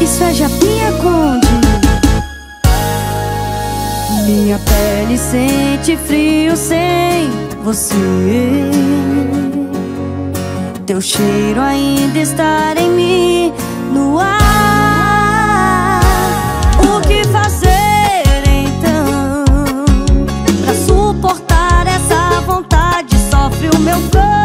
Isso é Japinha Conde Minha pele sente frio sem você. Teu cheiro ainda está em mim No ar. O que então?